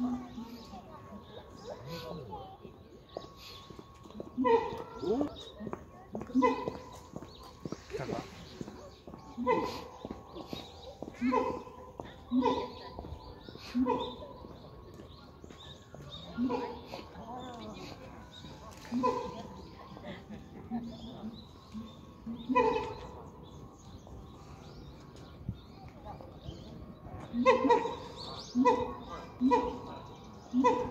알 Ne?